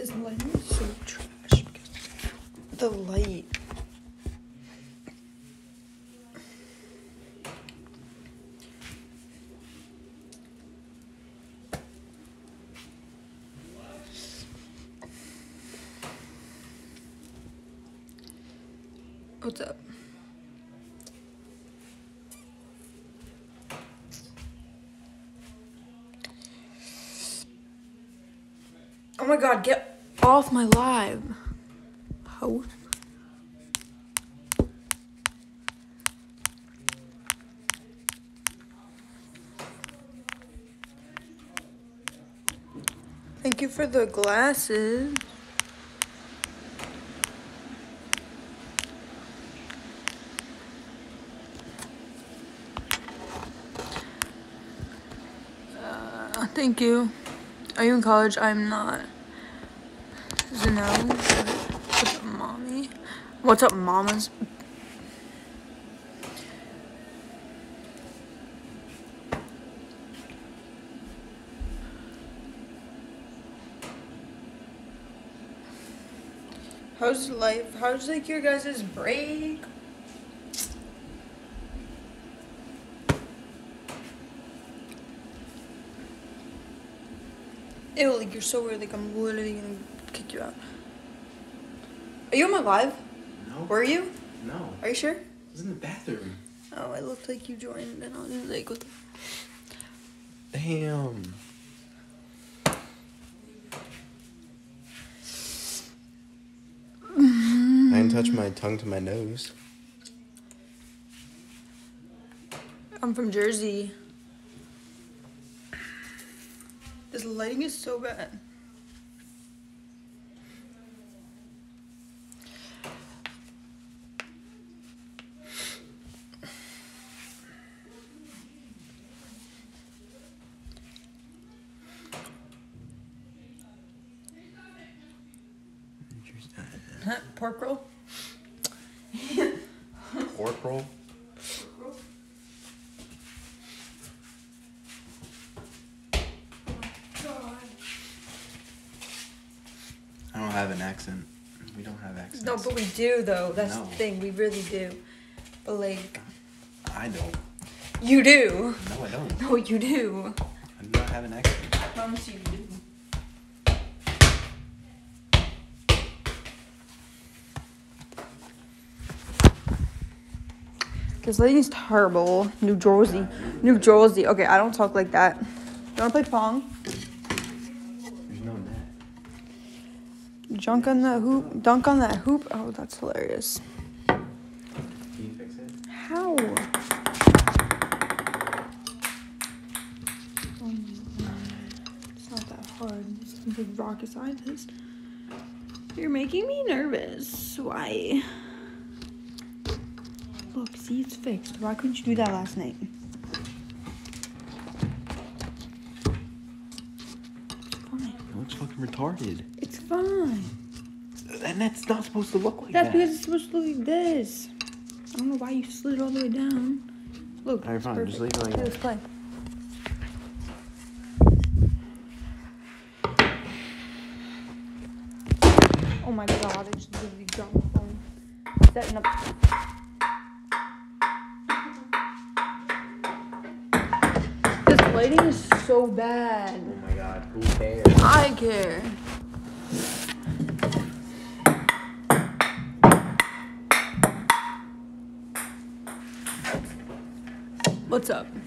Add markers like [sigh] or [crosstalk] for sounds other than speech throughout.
This lighting is so trash because the light. What's up? Oh my god, get off my live. Ho. Thank you for the glasses. Uh, thank you. Are you in college? I'm not. Zeno. What's up, mommy? What's up, mamas? How's life? How's like your guys' break? Ew, like you're so weird. Like I'm literally gonna kick you out. Are you on my live? No. Were you? No. Are you sure? I was in the bathroom. Oh, it looked like you joined, and I was like, what the? Damn. I didn't touch my tongue to my nose. I'm from Jersey. This lighting is so bad. Have an accent. We don't have accents. No, but we do though. That's No. the thing. We really do. But like, I don't. you do. No, I don't. No, you do. I do not have an accent. I promise you do. This lady's terrible. New Jersey. New Jersey. Okay, I don't talk like that. You wanna play Pong? There's no net. Junk on that hoop. Dunk on that hoop. Oh, that's hilarious. Can you fix it? How? Oh. It's not that hard. Rocket scientist. You're making me nervous. Why? Look, see, it's fixed. Why couldn't you do that last night? Fine. It looks fucking retarded. It's fine. And that's not supposed to look like That's that. because it's supposed to look like this. I don't know why you slid it all the way down. Look. Alright, it's fine, just leave it like. Let's play. Oh my god, I just literally dropped my phone. Setting up. This lighting is so bad. Oh my god, who cares? I care. What's up?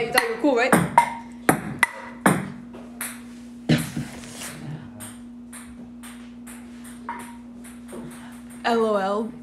You thought cool, right? LOL.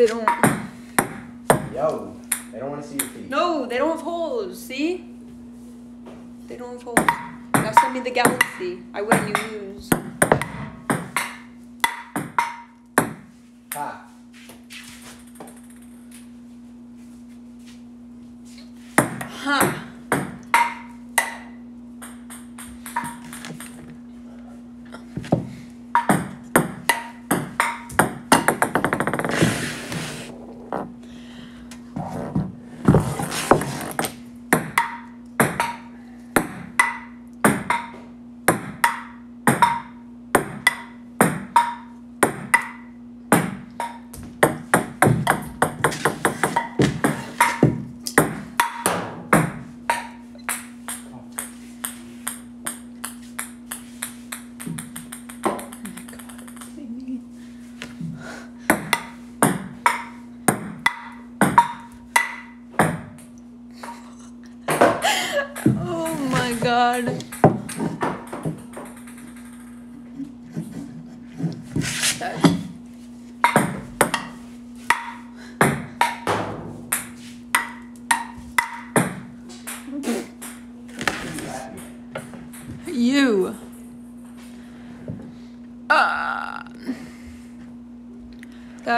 They don't. Yo, they don't want to see your feet. No, they don't have holes. See? They don't have holes. Now send me the galaxy. I win, you lose.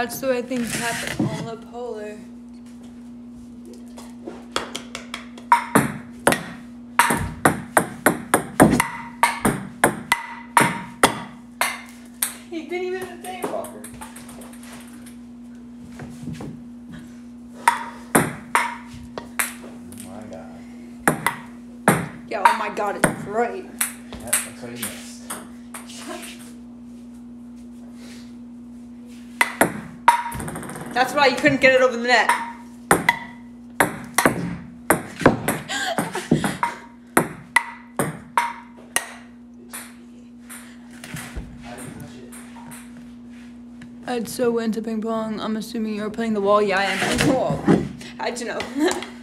That's the way things happen on the polar. He didn't even hit the table. Fucker. Oh my god. Yeah, oh my god, it's great. Yep, that's what he missed. That's why you couldn't get it over the net. How do you touch it? I'd so into ping pong. I'm assuming you're playing the wall. Yeah, I am playing the wall. How'd you know? [laughs]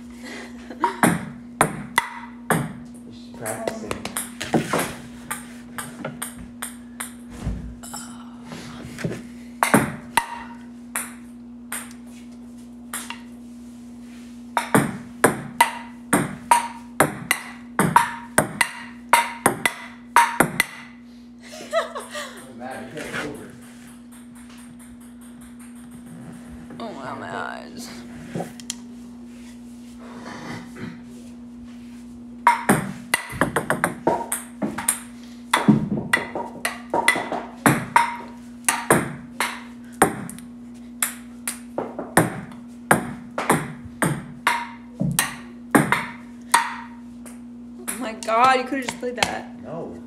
you could have just played that. No.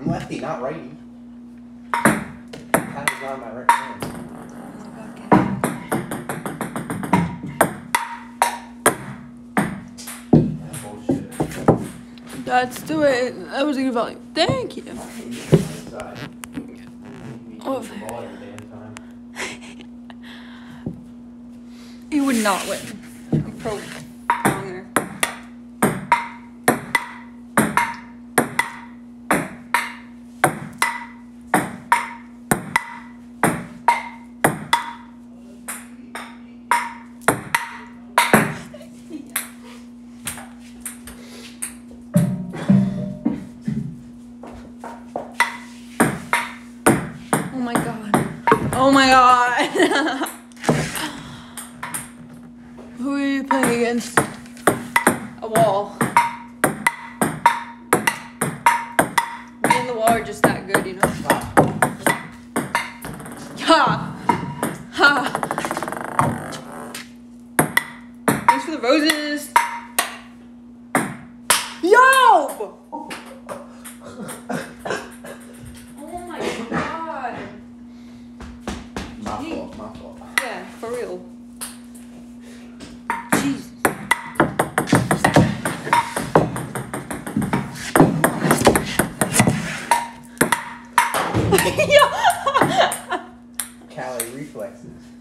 I'm lefty, not righty. Paddle's not my right hand. That's bullshit. That's the way. I was thinking about like, thank you. Inside. Oh. The ball every damn time. [laughs] He would not win. I'm pro Oh my god. [laughs] Who are you playing against? A wall. Me and the wall are just that good, you know? Ha! Ha! Thanks for the roses. Reflexes.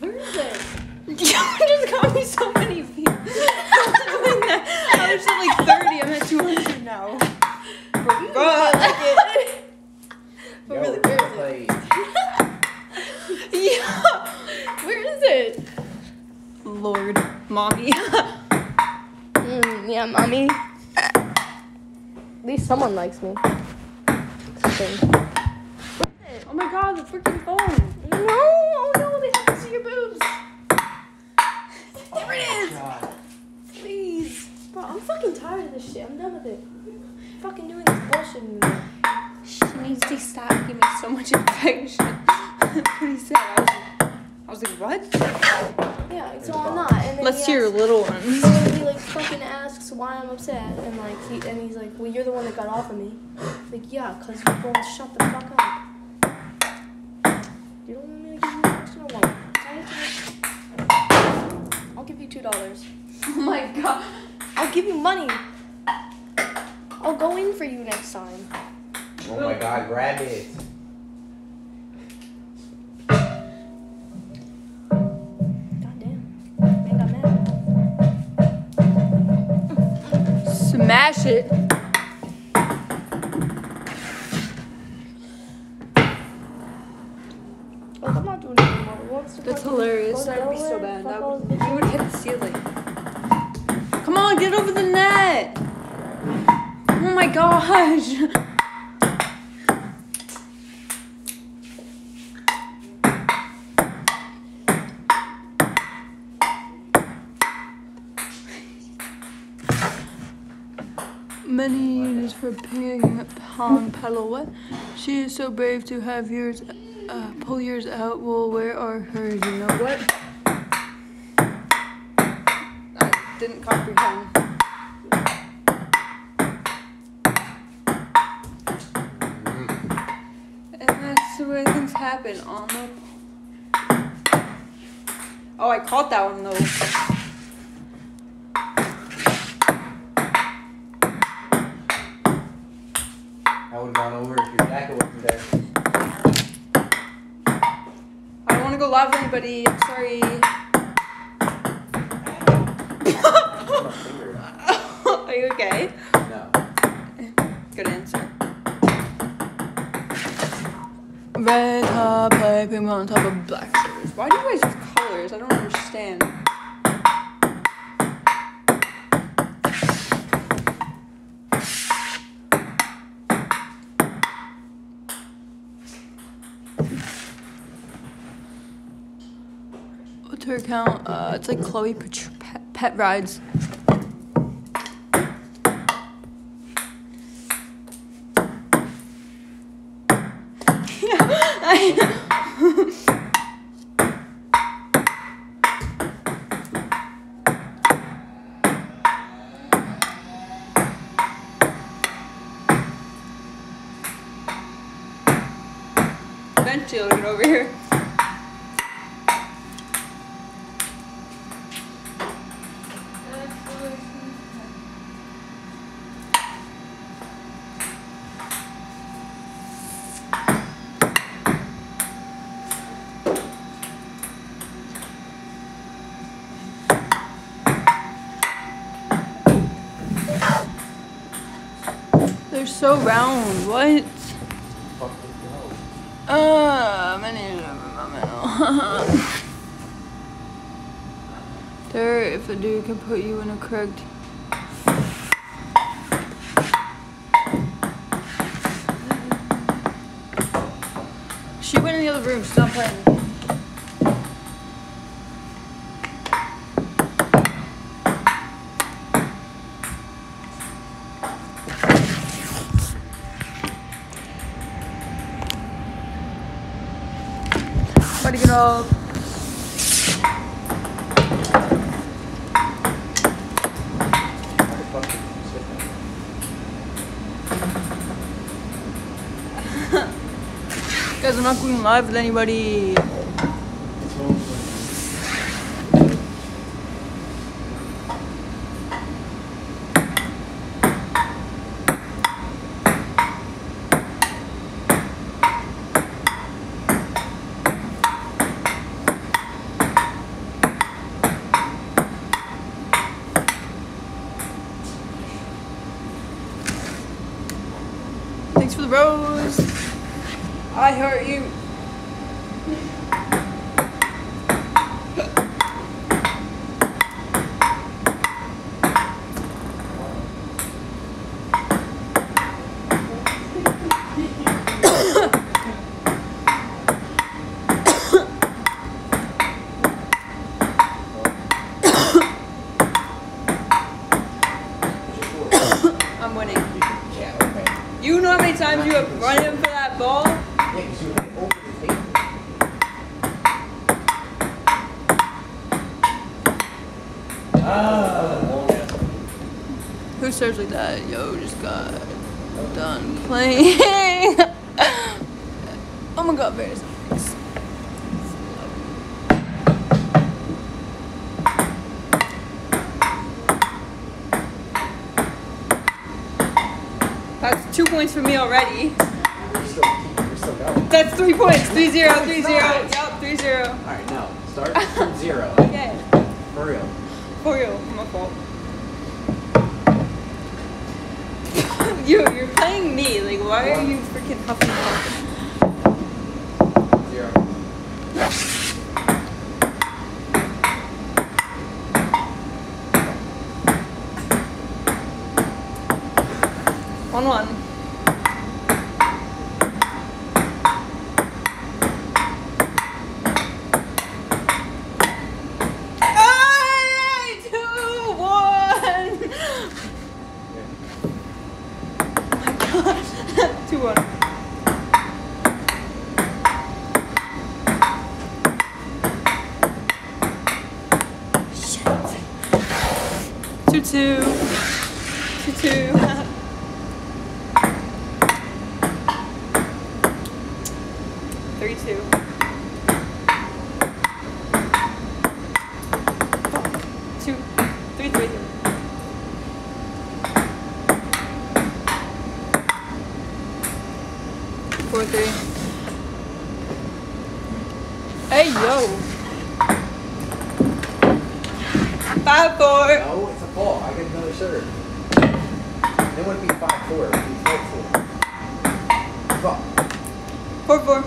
Where is it? You just got me so many views. Doing that. I was at like 30. I'm at 200 now. But, But Yo, really, where is play. yeah. Where is it? Lord, mommy. Mm, yeah, mommy. At least someone likes me. Something. oh my god, the freaking phone. No, oh no, they have to see your boobs. There it is. God. Please. Bro, I'm fucking tired of this shit. I'm done with it. I'm fucking doing this bullshit anymore. She needs to stop giving me so much infection. what [laughs] he said. I was, I was like, what? Yeah, so I'm not. And then Let's he hear your little ones. So then he like fucking asks why I'm upset, and like he and he's like, well, you're the one that got off of me. Like, yeah, cause you won't shut the fuck up. You don't want me to give you one. I'll give you two dollars. [laughs] Oh my god. I'll give you money. I'll go in for you next time. Oh my god, grab it. Goddamn. Man got mad. Smash it. Oh, I'm not doing it anymore. What's the That's hilarious. That would be so bad. That would, you would hit the ceiling. On, get over the net. Oh my gosh. Many units for ping pong. What? She is so brave to have yours, uh, pull yours out. Well, where are hers? You know what? Didn't comprehend. And that's the way things happen on the. Oh, I caught that one though. I would have gone over if your jacket wasn't there. I don't want to go live with anybody. I'm sorry. You okay? No. Good answer. Red top piping on top of black shirts. Why do you guys use colors? I don't understand. What's her account? Uh, it's like Chloe Pet, Pet Rides. Eventually, over here. They're so round. What? Uh, my name is [laughs] There, if a dude can put you in a correct. She went in the other room. Stop playing. Buddy. Guys, I'm not going live with anybody. Thanks for the rose. I hurt you. I'm winning. Yeah, okay. You know how many times you have run in for that ball? Yeah, 'cause you went over the table. Ah, long ass. Like that? Yo, just got done playing. [laughs] oh my god, nice. That's two points for me already. You're still, you're still going. That's three points. Three zero, three zero. Yup, three zero. All right, now start [laughs] from zero. Okay. For real. For you, my fault. you, you're playing me. Like, why are you freaking huffing puffing? Zero. One one. Hey, two, one. Oh my god. two one. Shit. Two [laughs] two. Two two. Three two. Two, three, three. Four, three. Hey yo. Five, four. No, it's a ball. I get another serve. Then would it be five four? It would be five four. Fuck. Four, four.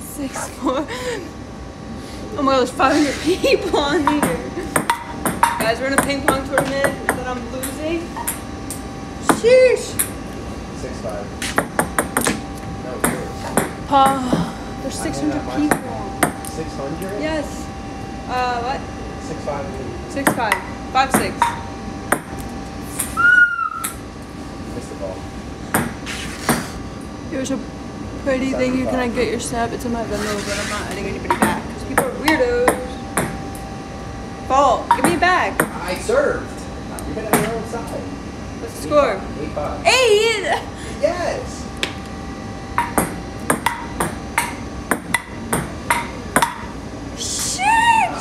Six, four. Oh my god, there's 500 [laughs] people on here. Guys, we're in a ping pong tournament that I'm losing. Sheesh. six five. No, yours. Pa, there's 600 people. Six hundred. Yes. Uh, what? Six five. and Six five. Five six. Missed the ball. Here's a pretty thing. You can I get your snap. It's in my Venmo, but I'm not adding anybody back because people are weirdos. Ball, give me a bag. I served. You've been on your own side. What's the score? Eight five. Eight. Yes. Shit.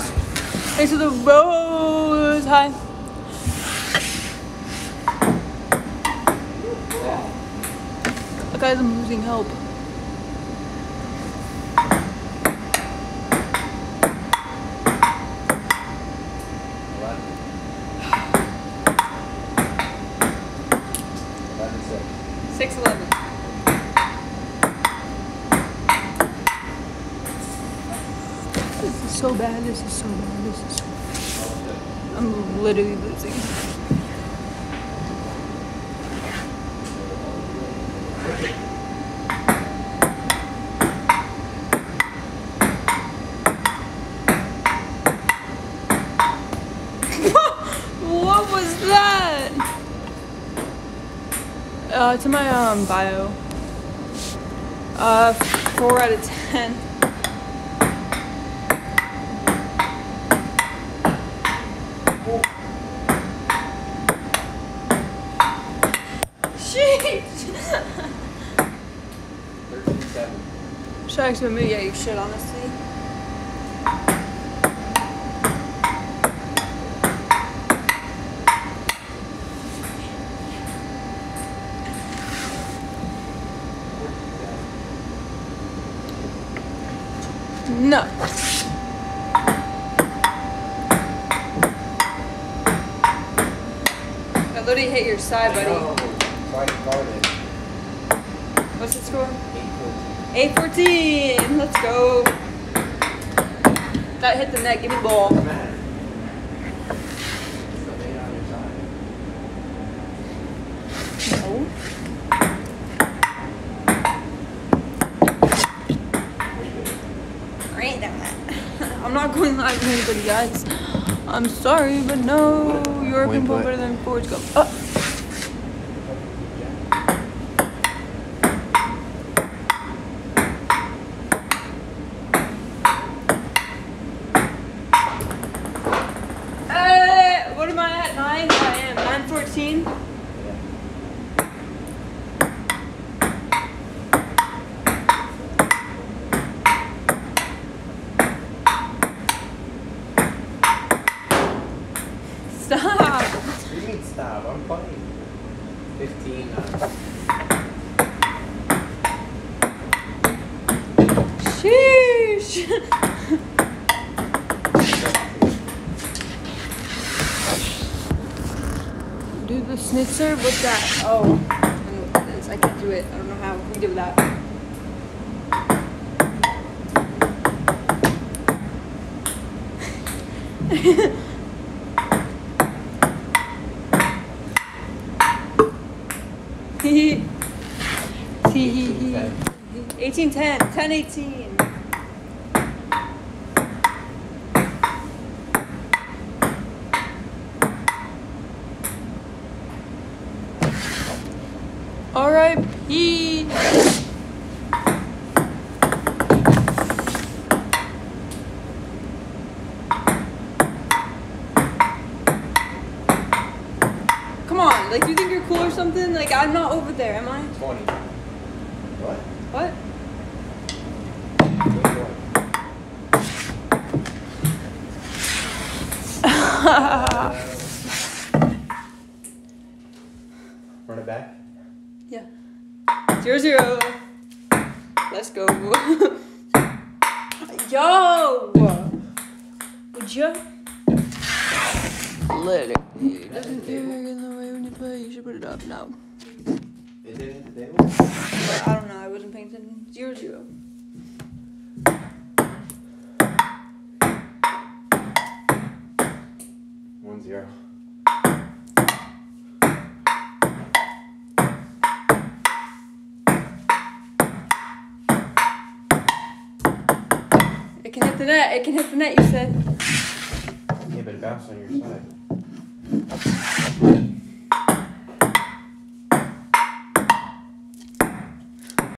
Thanks for the rose. Hi. Guys, I'm losing help. Eleven. Eleven six. Six eleven. This is so bad. This is so bad. This is so bad. I'm literally losing. what was that? Uh, it's in my um bio. Uh, four out of ten. Sheesh. Thirteen seven. Should I expect me? Yeah, you should honestly. No. I literally hit your side, buddy. Oh, Guarded. What's the score? Eight fourteen. 814. Let's go. That hit the net. Give me the ball. anybody, guys. I'm sorry, but no. Europe can pull better than Portugal. Oh. Hey, what am I at? 9? I am. That? Oh, I. I can't do it. I don't know how we do that. Hee hee hee hee. 18 10, 10 18. R.I.P. Come on, like, do you think you're cool or something? Like, I'm not over there, am I? Twenty. What? What? Twenty-one. Run it back. Yeah. Zero zero. Let's go. [laughs] Yo! Would you? Literally. It doesn't feel like in the way when you play. You should put it up now. Is It did hit the table. But I don't know. I wasn't paying attention. Zero zero. One zero. The net. It can hit the net. You said. Yeah, but it bounced on your side.